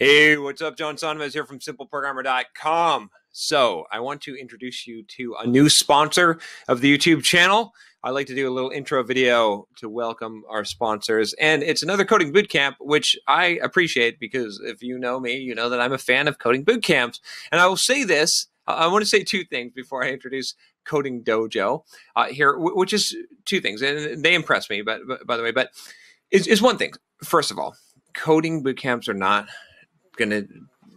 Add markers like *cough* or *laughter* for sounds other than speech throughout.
Hey, what's up? John Sonmez here from simpleprogrammer.com. So, I want to introduce you to a new sponsor of the YouTube channel. I like to do a little intro video to welcome our sponsors, and it's another coding bootcamp, which I appreciate because if you know me, you know that I'm a fan of coding bootcamps. And I will say this I want to say two things before I introduce Coding Dojo uh, here, which is two things, and they impress me. But, but by the way, but is, is one thing. First of all, coding bootcamps are not going to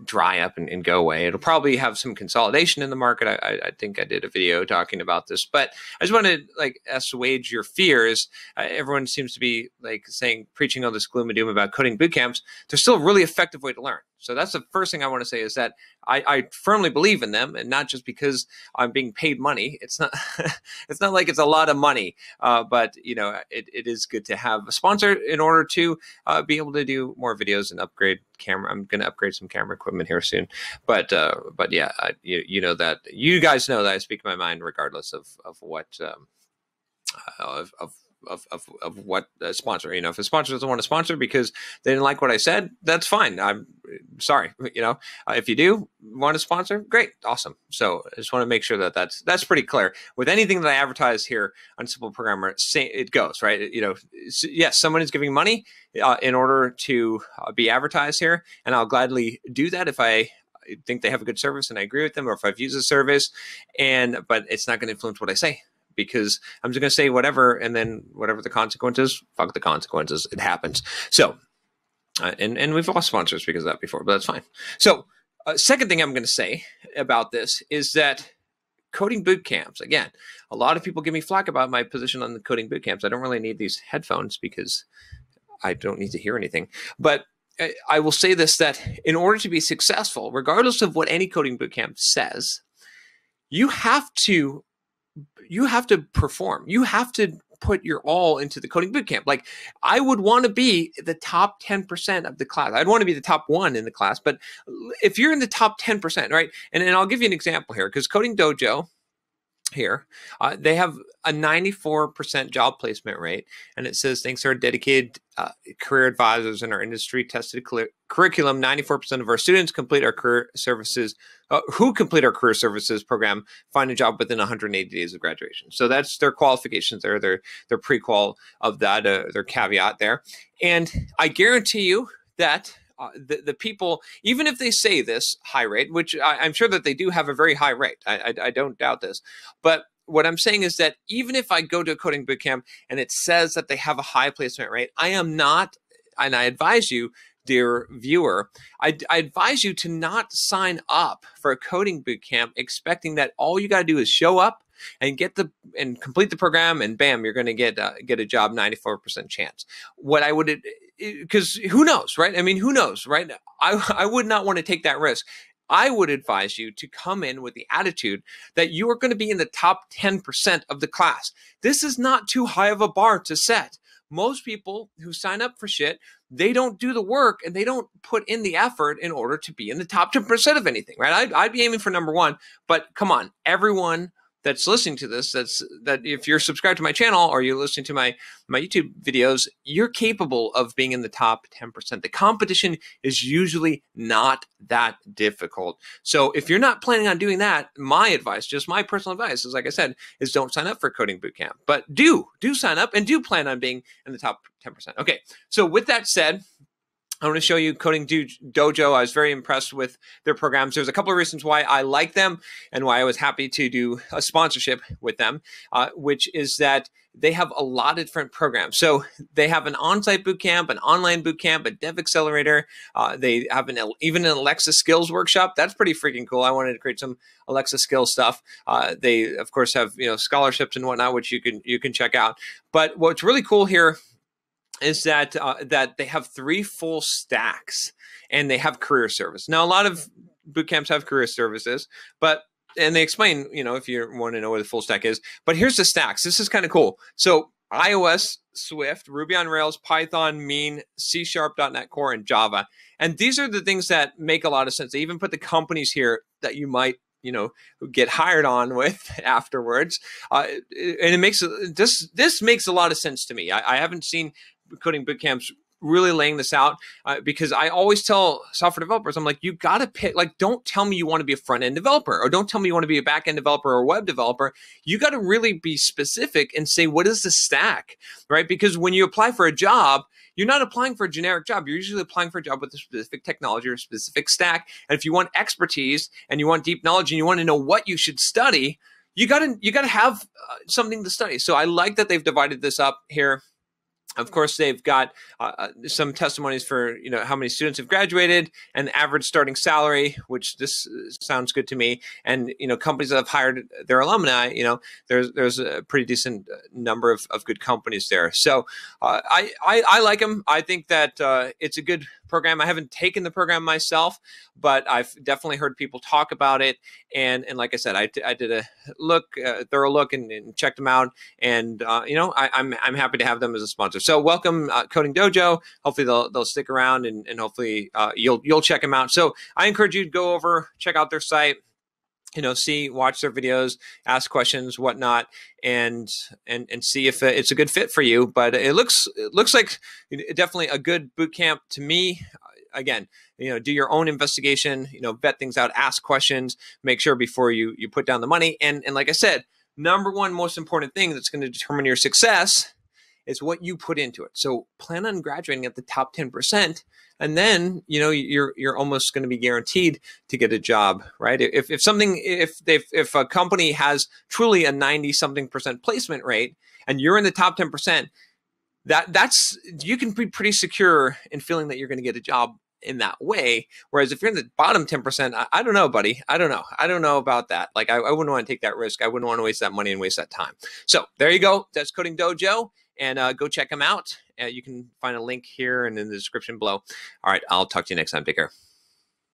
dry up and, and, go away. It'll probably have some consolidation in the market. I, I, think I did a video talking about this, but I just want to like assuage your fears. Uh, everyone seems to be like saying, preaching all this gloom and doom about coding boot bootcamps. There's still a really effective way to learn. So that's the first thing I want to say is that I, I firmly believe in them, and not just because I'm being paid money. It's not *laughs* it's not like it's a lot of money, uh, but you know it, it is good to have a sponsor in order to uh, be able to do more videos and upgrade camera. I'm going to upgrade some camera equipment here soon, but uh, but yeah, I, you, you know that you guys know that I speak my mind regardless of of what um, of, of of, of, of what a sponsor. You know, if a sponsor doesn't want to sponsor because they didn't like what I said, that's fine. I'm sorry. *laughs* You know, uh, if you do want to sponsor, great, awesome. So I just want to make sure that that's that's pretty clear. With anything that I advertise here on Simple Programmer, it goes right. You know, yes, someone is giving money uh, in order to uh, be advertised here, and I'll gladly do that if I think they have a good service and I agree with them, or if I've used the service. And but it's not going to influence what I say because I'm just going to say whatever, and then whatever the consequences, fuck the consequences. It happens. So, uh, and and we've lost sponsors because of that before, but that's fine. So, uh, second thing I'm going to say about this is that coding boot camps again a lot of people give me flack about my position on the coding boot camps i don't really need these headphones because i don't need to hear anything but uh, i will say this that in order to be successful regardless of what any coding bootcamp says you have to you have to perform. You have to put your all into the coding bootcamp. Like I would want to be the top 10% of the class. I'd want to be the top one in the class, but if you're in the top 10%, right? And, and I'll give you an example here because Coding Dojo here, uh, they have a 94% job placement rate. And it says, thanks to our dedicated uh, career advisors in our industry tested curriculum, 94% of our students complete our career services, uh, who complete our career services program, find a job within 180 days of graduation. So that's their qualifications there, their, their prequal of that, uh, their caveat there. And I guarantee you that uh, the, the people, even if they say this high rate, which I, am sure that they do have a very high rate, I, I, I don't doubt this, but what I'm saying is that even if I go to a coding bootcamp and it says that they have a high placement rate, I am not, and I advise you, dear viewer, I, I advise you to not sign up for a coding bootcamp expecting that all you got to do is show up and get the and complete the program and bam you're going to get uh, get a job 94% chance what i would because who knows right i mean who knows right i i would not want to take that risk I would advise you to come in with the attitude that you are going to be in the top 10% of the class. This is not too high of a bar to set. Most people who sign up for shit, they don't do the work and they don't put in the effort in order to be in the top 10% of anything, right? I'd, I'd be aiming for number one, but come on, everyone that's listening to this that's that if you're subscribed to my channel or you're listening to my my youtube videos you're capable of being in the top 10% the competition is usually not that difficult. So if you're not planning on doing that my advice just my personal advice is like i said is don't sign up for coding bootcamp but do do sign up and do plan on being in the top 10% okay so with that said I want to show you Coding Dojo. I was very impressed with their programs. There's a couple of reasons why I like them and why I was happy to do a sponsorship with them, uh, which is that they have a lot of different programs. So they have an on-site bootcamp, an online bootcamp, a dev accelerator. Uh, they have an even an Alexa skills workshop. That's pretty freaking cool. I wanted to create some Alexa skills stuff. Uh, they of course have you know scholarships and whatnot, which you can you can check out. But what's really cool here is that uh, that they have three full stacks and they have career service. Now, a lot of boot camps have career services, but and they explain, you know, if you want to know where the full stack is. But here's the stacks. This is kind of cool. So iOS, Swift, Ruby on Rails, Python, Mean, C Sharp, .NET Core, and Java. And these are the things that make a lot of sense. They even put the companies here that you might you know get hired on *laughs* with afterwards uh, and it makes this this makes a lot of sense to me I, I haven't seen coding boot camps really laying this out uh, because I always tell software developers, I'm like, you got to pick, like, don't tell me you want to be a front end developer or don't tell me you want to be a back end developer or web developer. You got to really be specific and say, what is the stack, right? Because when you apply for a job, you're not applying for a generic job. You're usually applying for a job with a specific technology or a specific stack. And if you want expertise and you want deep knowledge and you want to know what you should study, you got to you got to have uh, something to study. So I like that they've divided this up here of course, they've got uh, uh, some testimonies for you know how many students have graduated and average starting salary, which this uh, sounds good to me. And you know companies that have hired their alumni, you know there's there's a pretty decent uh, number of, of good companies there. So uh, I, I, I like them. I think that uh, it's a good program. I haven't taken the program myself, but I've definitely heard people talk about it. And and like I said, I, I did a look, a thorough look, and, and checked them out. And you know I, I'm I'm happy to have them as a sponsor. So welcome uh, Coding Dojo. Hopefully they'll they'll stick around and, and hopefully uh, you'll you'll check them out. So I encourage you to go over check out their site. You know, see, watch their videos, ask questions, whatnot, and and and see if uh, it's a good fit for you. But it looks it looks like definitely a good boot camp to me again, you know, do your own investigation, you know, vet things out, ask questions, make sure before you you put down the money. And and like I said, number one most important thing that's going to determine your success it's what you put into it. So plan on graduating at the top 10%. And then, you know, you're you're almost going to be guaranteed to get a job, right? If, if something if if if a company has truly a 90 something percent placement rate and you're in the top 10%, that that's you can be pretty secure in feeling that you're going to get a job in that way. Whereas if you're in the bottom 10%, I, I, don't know, buddy. I don't know. I don't know about that. Like, I, I wouldn't want to take that risk. I wouldn't want to waste that money and waste that time. So there you go. That's Coding Dojo and uh, go check them out. Uh, you can find a link here and in the description below. All right, I'll talk to you next time. Take care.